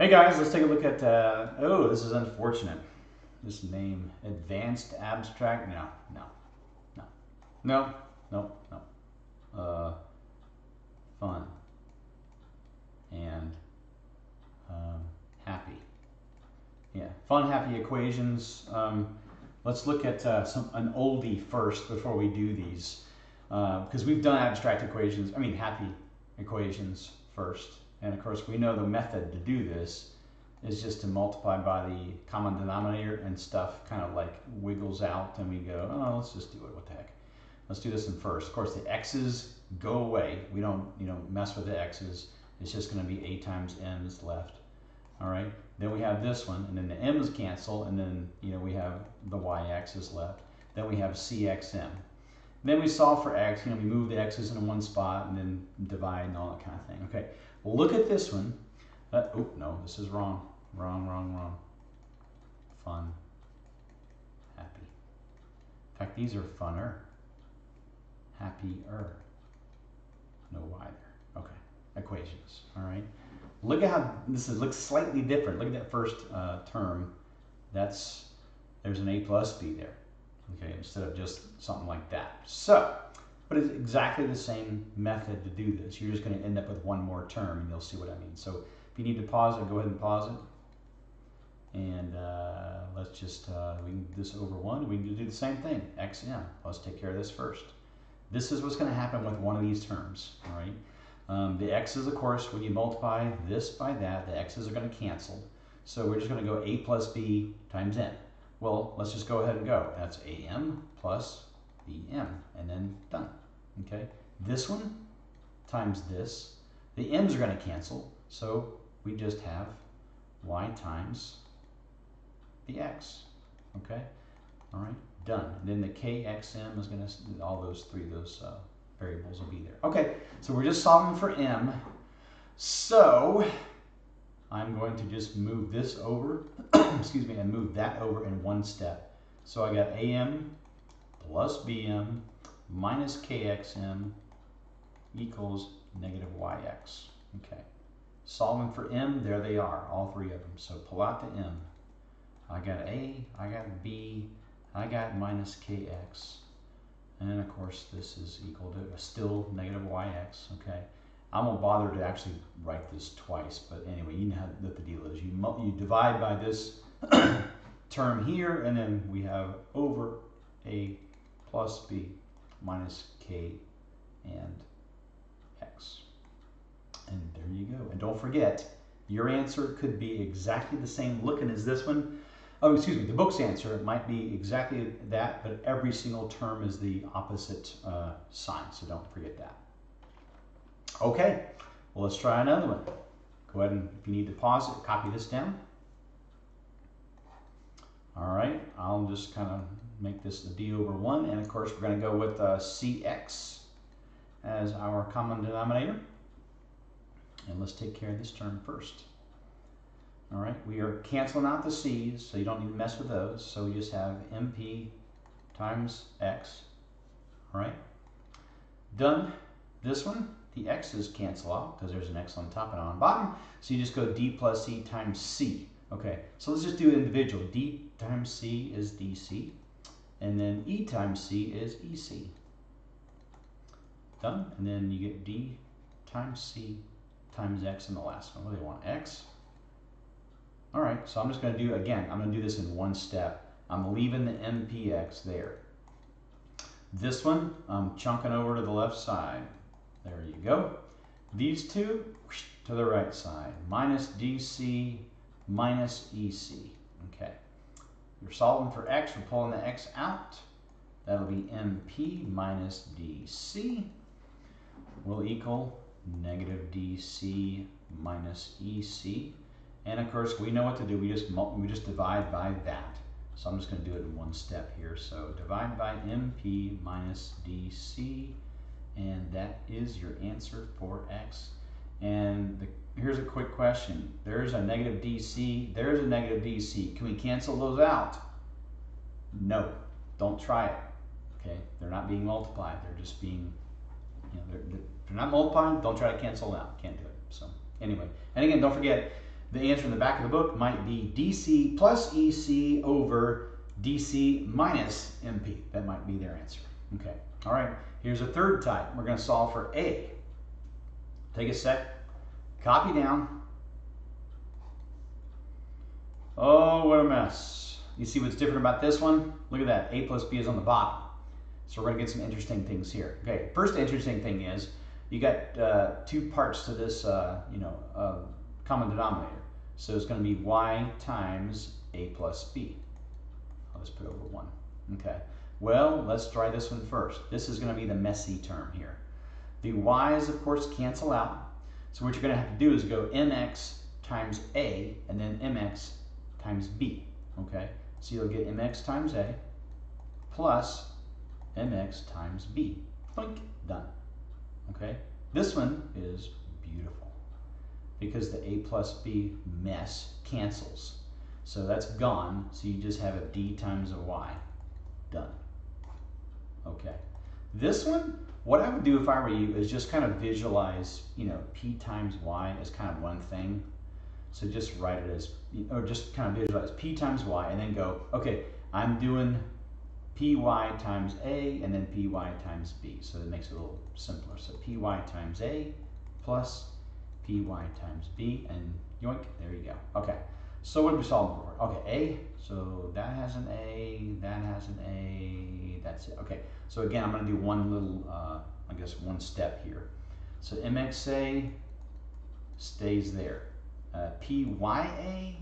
Hey guys, let's take a look at, uh, oh, this is unfortunate. This name, Advanced Abstract, no, no, no, no, no, no. Uh, fun and um, happy. Yeah, fun, happy equations. Um, let's look at uh, some an oldie first before we do these, because uh, we've done abstract equations. I mean, happy equations first. And of course, we know the method to do this is just to multiply by the common denominator and stuff kind of like wiggles out and we go, oh, let's just do it, what the heck. Let's do this in first. Of course, the x's go away. We don't, you know, mess with the x's. It's just going to be a times m is left. All right. Then we have this one, and then the m's cancel, and then, you know, we have the y-axis left. Then we have cxm. Then we solve for x, you know, we move the x's in one spot and then divide and all that kind of thing. Okay, look at this one. Uh, oh, no, this is wrong. Wrong, wrong, wrong. Fun. Happy. In fact, these are funner. Happier. No y there. Okay, equations, all right? Look at how this is, looks slightly different. Look at that first uh, term. That's, there's an a plus b there okay, instead of just something like that. So, but it's exactly the same method to do this. You're just going to end up with one more term, and you'll see what I mean. So if you need to pause it, go ahead and pause it. And uh, let's just, uh, we can do this over one. We can do the same thing, xm. Let's take care of this first. This is what's going to happen with one of these terms, all right? Um, the x's, of course, when you multiply this by that, the x's are going to cancel. So we're just going to go a plus b times n. Well, let's just go ahead and go. That's AM plus BM, and then done. Okay, this one times this. The m's are going to cancel, so we just have y times the x. Okay, all right, done. And then the kxm is going to, all those three, those uh, variables will be there. Okay, so we're just solving for m. So I'm going to just move this over, excuse me, and move that over in one step. So I got AM plus BM minus KXM equals negative YX. Okay. Solving for M, there they are, all three of them. So pull out the M. I got A, I got B, I got minus KX. And of course, this is equal to uh, still negative YX, okay? I won't bother to actually write this twice, but anyway, you know what the deal is. You, you divide by this term here, and then we have over a plus b minus k and x. And there you go. And don't forget, your answer could be exactly the same looking as this one. Oh, excuse me, the book's answer might be exactly that, but every single term is the opposite uh, sign, so don't forget that. Okay, well, let's try another one. Go ahead and, if you need to pause it, copy this down. All right, I'll just kind of make this the d over 1, and of course we're going to go with uh, cx as our common denominator. And let's take care of this term first. All right, we are canceling out the c's, so you don't need to mess with those. So we just have mp times x. All right, done. This one, the x's cancel out because there's an x on top and on bottom. So you just go d plus c times c. Okay, so let's just do it individual. d times c is dc, and then e times c is ec. Done, and then you get d times c times x in the last one. What do they want, x? All right, so I'm just going to do, again, I'm going to do this in one step. I'm leaving the mpx there. This one, I'm chunking over to the left side. There you go. These two to the right side. Minus DC minus EC. Okay. You're solving for X. We're pulling the X out. That'll be MP minus DC will equal negative DC minus EC. And of course, we know what to do. We just we just divide by that. So I'm just going to do it in one step here. So divide by MP minus DC and that is your answer for x. And the, here's a quick question. There's a negative DC, there's a negative DC. Can we cancel those out? No, don't try it. Okay, they're not being multiplied. They're just being, you know, they're, they're not multiplying. Don't try to cancel them out. Can't do it. So anyway, and again, don't forget, the answer in the back of the book might be DC plus EC over DC minus MP. That might be their answer. Okay, all right, here's a third type. We're gonna solve for A. Take a sec, copy down. Oh, what a mess. You see what's different about this one? Look at that, A plus B is on the bottom. So we're gonna get some interesting things here. Okay, first interesting thing is, you got uh, two parts to this, uh, you know, uh, common denominator. So it's going to be y times a plus b. I'll just put over 1. Okay. Well, let's try this one first. This is going to be the messy term here. The y's, of course, cancel out. So what you're going to have to do is go mx times a and then mx times b. Okay. So you'll get mx times a plus mx times b. Boink, done. Okay. This one is beautiful because the a plus b mess cancels. So that's gone, so you just have a d times a y. Done. Okay. This one, what I would do if I were you is just kind of visualize, you know, p times y as kind of one thing. So just write it as, or just kind of visualize p times y and then go, okay, I'm doing py times a and then py times b. So that makes it a little simpler. So py times a plus py times b, and yoink, there you go. Okay, so what are we solving for? Okay, a, so that has an a, that has an a, that's it. Okay, so again, I'm going to do one little, uh, I guess, one step here. So mxa stays there. Uh, pya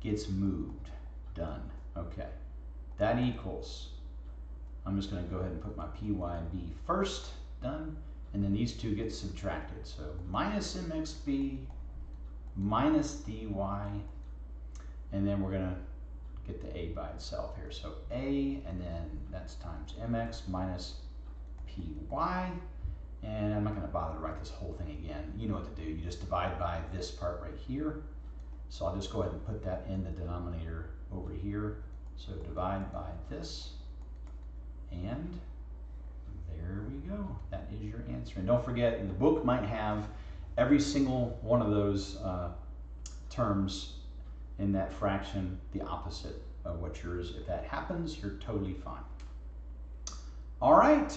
gets moved. Done. Okay, that equals, I'm just going to go ahead and put my pyb first. Done and then these two get subtracted. So minus mxb minus dy, and then we're going to get the a by itself here. So a, and then that's times mx minus py, and I'm not going to bother to write this whole thing again. You know what to do. You just divide by this part right here. So I'll just go ahead and put that in the denominator over here. So divide by this, and there we go. That is your answer. And don't forget, the book might have every single one of those uh, terms in that fraction the opposite of what yours. If that happens, you're totally fine. All right.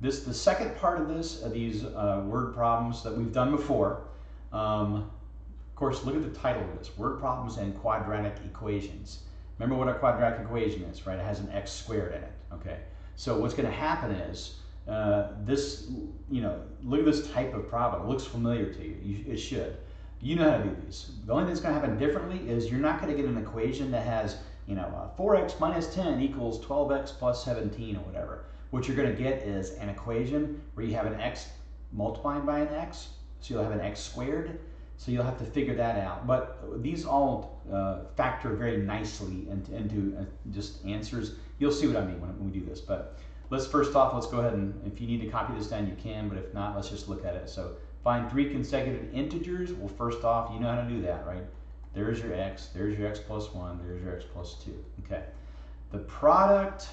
This the second part of this, of these uh, word problems that we've done before. Um, of course, look at the title of this, Word Problems and Quadratic Equations. Remember what a quadratic equation is, right? It has an x squared in it, okay? So what's going to happen is uh, this, you know, look at this type of problem. It looks familiar to you. you. It should. You know how to do these. The only thing that's going to happen differently is you're not going to get an equation that has, you know, uh, 4x minus 10 equals 12x plus 17 or whatever. What you're going to get is an equation where you have an x multiplying by an x, so you'll have an x squared. So you'll have to figure that out. But these all uh, factor very nicely into, into uh, just answers. You'll see what I mean when, when we do this. But Let's first off, let's go ahead and if you need to copy this down, you can, but if not, let's just look at it. So find three consecutive integers. Well, first off, you know how to do that, right? There's your x, there's your x plus one, there's your x plus two. Okay. The product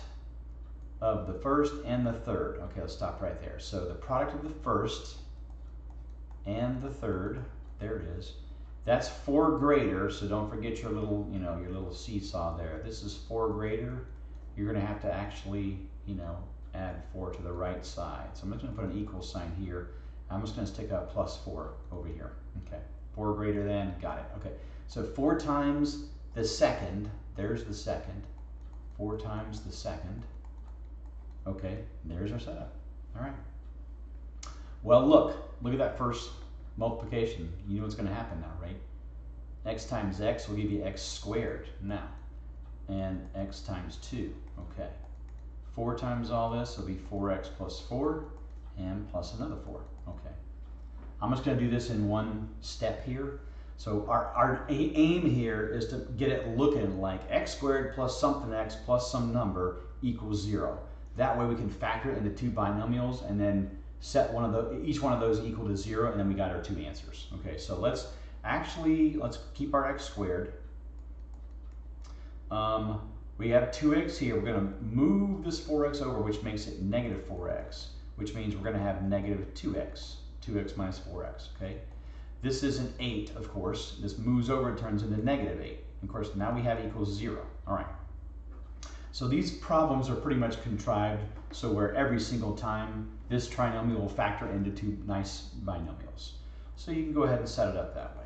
of the first and the third. Okay, let's stop right there. So the product of the first and the third, there it is. That's four greater, so don't forget your little, you know, your little seesaw there. This is four greater. You're gonna have to actually, you know, add 4 to the right side. So I'm just going to put an equal sign here. I'm just going to stick a plus 4 over here. Okay, 4 greater than, got it. Okay, so 4 times the second, there's the second. 4 times the second. Okay, there's our setup. All right. Well, look, look at that first multiplication. You know what's going to happen now, right? x times x will give you x squared now, and x times 2. Okay. 4 times all this will be 4x plus 4 and plus another 4. Okay. I'm just going to do this in one step here. So our, our aim here is to get it looking like x squared plus something x plus some number equals 0. That way we can factor it into two binomials and then set one of the each one of those equal to 0 and then we got our two answers. Okay, so let's actually, let's keep our x squared. Um, we have 2x here. We're going to move this 4x over, which makes it negative 4x, which means we're going to have negative 2x, 2x minus 4x, okay? This is an 8, of course. This moves over and turns into negative 8. Of course, now we have equals 0. All right. So these problems are pretty much contrived so where every single time this trinomial will factor into two nice binomials. So you can go ahead and set it up that way.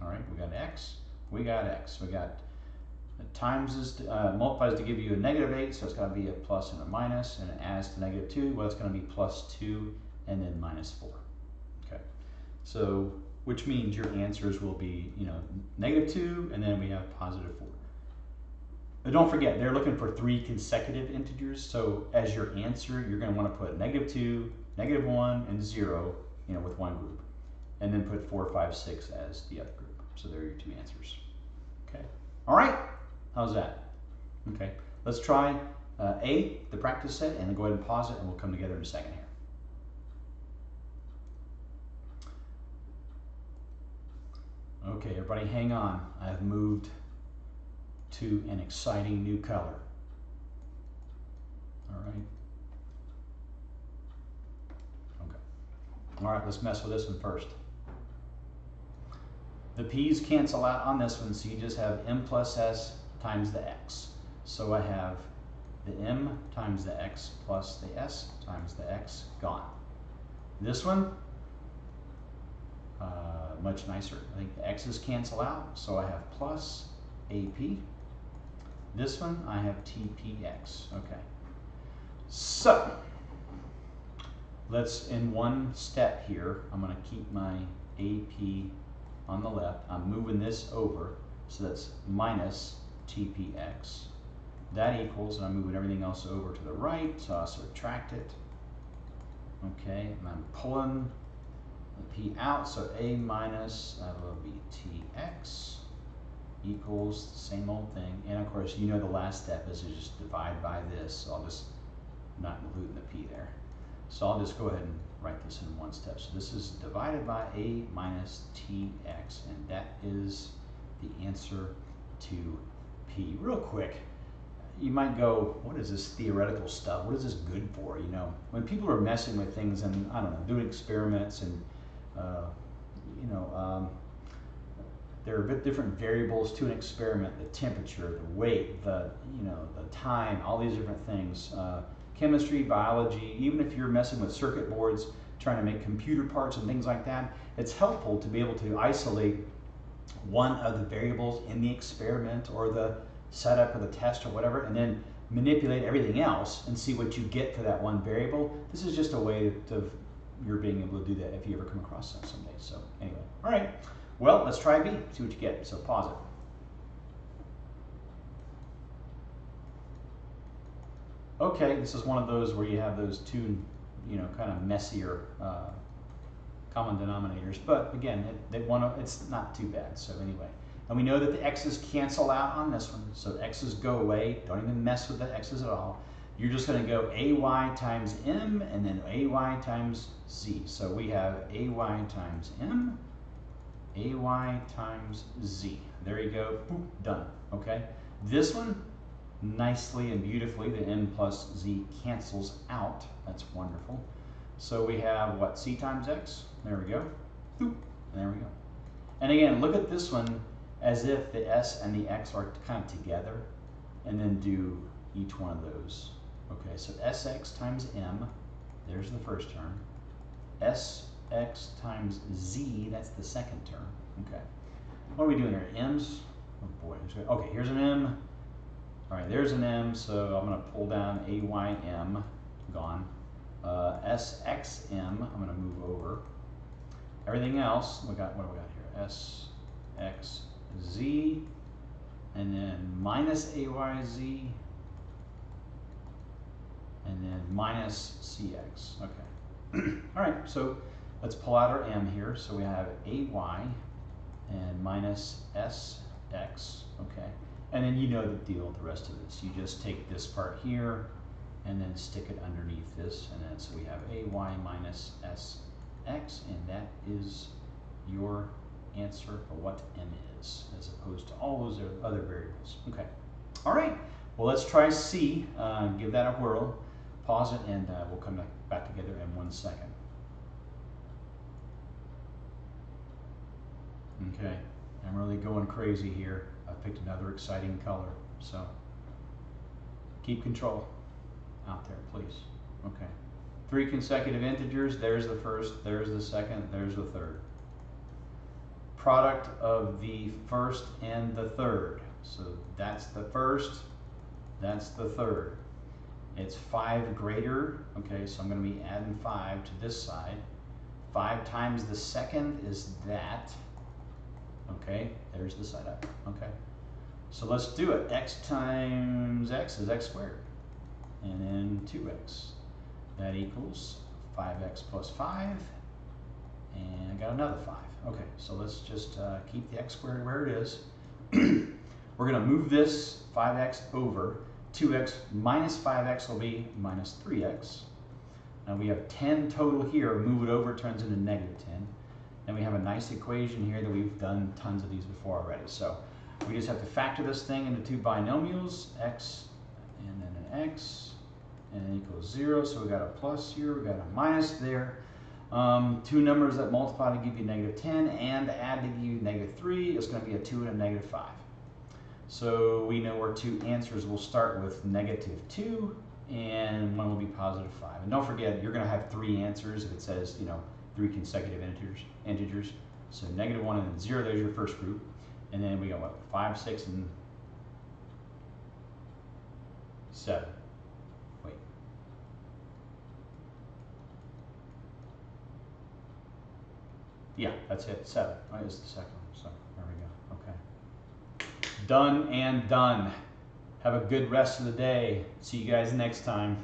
All right, we got x, we got x, we got times is uh, multiplies to give you a negative 8, so it's going to be a plus and a minus, and it adds to negative 2, well, it's going to be plus 2 and then minus 4. Okay, so which means your answers will be, you know, negative 2, and then we have positive 4. But don't forget, they're looking for three consecutive integers, so as your answer, you're going to want to put negative 2, negative 1, and 0, you know, with one group. And then put 4, 5, 6 as the other group. So there are your two answers. Okay. All right. How's that? Okay. Let's try uh, A, the practice set, and then go ahead and pause it, and we'll come together in a second here. Okay, everybody hang on. I have moved to an exciting new color. All right. Okay. All right, let's mess with this one first. The p's cancel out on this one, so you just have m plus s times the x. So I have the m times the x plus the s times the x gone. This one, uh, much nicer. I think the x's cancel out, so I have plus ap. This one, I have tpx. Okay. So, let's, in one step here, I'm going to keep my ap on the left. I'm moving this over, so that's minus TPX. That equals, and I'm moving everything else over to the right, so I'll subtract it. Okay, and I'm pulling the P out, so A minus, that will be TX equals the same old thing. And of course, you know the last step is to just divide by this, so I'll just not include the P there. So I'll just go ahead and write this in one step. So this is divided by A minus TX, and that is the answer to P. Real quick, you might go, what is this theoretical stuff? What is this good for? You know, when people are messing with things and, I don't know, doing experiments and, uh, you know, um, there are different variables to an experiment, the temperature, the weight, the, you know, the time, all these different things. Uh, chemistry, biology, even if you're messing with circuit boards, trying to make computer parts and things like that, it's helpful to be able to isolate one of the variables in the experiment or the setup or the test or whatever, and then manipulate everything else and see what you get for that one variable. This is just a way of you're being able to do that if you ever come across that someday. So anyway, all right. Well, let's try B, see what you get. So pause it. Okay, this is one of those where you have those two, you know, kind of messier uh, common denominators. But again, it, they want to, it's not too bad. So anyway, and we know that the x's cancel out on this one. So the x's go away. Don't even mess with the x's at all. You're just going to go ay times m and then ay times z. So we have ay times m, ay times z. There you go. Boop, done. Okay. This one, nicely and beautifully, the m plus z cancels out. That's wonderful. So we have what, c times x? There we go. Boop, there we go. And again, look at this one as if the s and the x are kind of together, and then do each one of those. Okay, so sx times m, there's the first term. sx times z, that's the second term. Okay. What are we doing here? m's? Oh boy. Okay, here's an m. All right, there's an M, so I'm going to pull down AYM, gone. Uh, SXM, I'm going to move over. Everything else, we got, what do we got here? SXZ, and then minus AYZ, and then minus CX. Okay. All right, so let's pull out our M here. So we have AY and minus SX. Okay. And then you know the deal with the rest of this. You just take this part here and then stick it underneath this. And then so we have ay minus sx, and that is your answer for what m is, as opposed to all those other variables. Okay. All right. Well, let's try C. Uh, give that a whirl. Pause it, and uh, we'll come back together in one second. Okay, I'm really going crazy here. I picked another exciting color, so keep control out there, please. Okay. Three consecutive integers, there's the first, there's the second, there's the third. Product of the first and the third. So that's the first, that's the third. It's five greater, okay, so I'm gonna be adding five to this side. Five times the second is that, okay, there's the side up, okay. So let's do it. x times x is x squared, and then 2x. That equals 5x plus 5, and I got another 5. Okay, so let's just uh, keep the x squared where it is. We're going to move this 5x over. 2x minus 5x will be minus 3x. Now we have 10 total here. Move it over, turns into negative 10. And we have a nice equation here that we've done tons of these before already. So we just have to factor this thing into two binomials, x and then an x, and equals zero. So we got a plus here, we got a minus there. Um, two numbers that multiply to give you negative 10 and add to give you negative 3 is going to be a 2 and a negative 5. So we know our two answers will start with negative 2 and one will be positive 5. And don't forget, you're going to have three answers if it says, you know, three consecutive integers. integers. So negative 1 and 0, there's your first group. And then we got what, 5, 6, and 7. Yeah, that's it, 7. That is the second one, so there we go, okay. Done and done. Have a good rest of the day. See you guys next time.